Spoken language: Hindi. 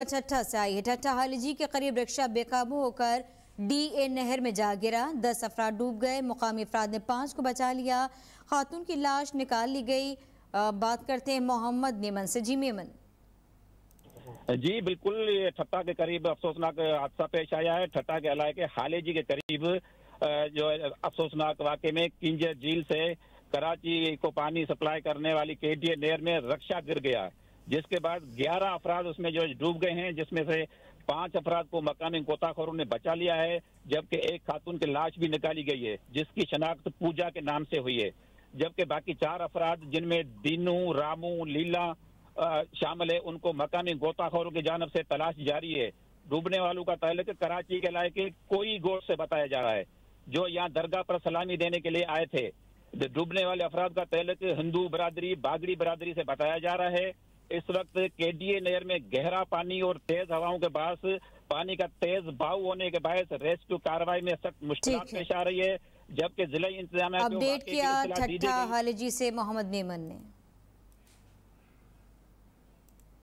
ठट्ठा से आई है ठट्ठा हालीजी के करीब रिक्शा बेकाबू होकर डी ए नहर में जा गिरा। दस अफराद डूब गए मुकामी अफराद ने पाँच को बचा लिया। खातून की लाश निकाल ली गई। आ, बात करते हैं मोहम्मद नेमन से। जी मेमन। जी बिल्कुल ठट्टा के करीब अफसोसनाक हादसा पेश आया है। ठट्टा के इलाके हालेजी के करीब जो अफसोसनाक वाक़े में किंज झील से कराची को पानी सप्लाई करने वाली के डी ए नहर में रक्षा गिर गया है। जिसके बाद 11 अफराद उसमें जो डूब गए हैं, जिसमें से पाँच अफराद को मकानी गोताखोरों ने बचा लिया है, जबकि एक खातून की लाश भी निकाली गई है, जिसकी शनाख्त पूजा के नाम से हुई है। जबकि बाकी चार अफराद जिनमें दीनू, रामू, लीला शामिल है, उनको मकानी गोताखोरों की जानब से तलाश जारी है। डूबने वालों का तल्क कराची के इलाके कोई गोट से बताया जा रहा है, जो यहाँ दरगाह पर सलामी देने के लिए आए थे। डूबने वाले अफराद का तल्क हिंदू बरादरी, बागड़ी बरादरी से बताया जा रहा है। इस वक्त केडीए नहर में गहरा पानी और तेज हवाओं के पास पानी का तेज भाव होने के बायस रेस्क्यू कार्रवाई में सख्त मुश्किल पेश आ रही है जबकि जिला इंतज़ाम अपडेट किया ठट्ठा हालजी से मोहम्मद मेमन ने।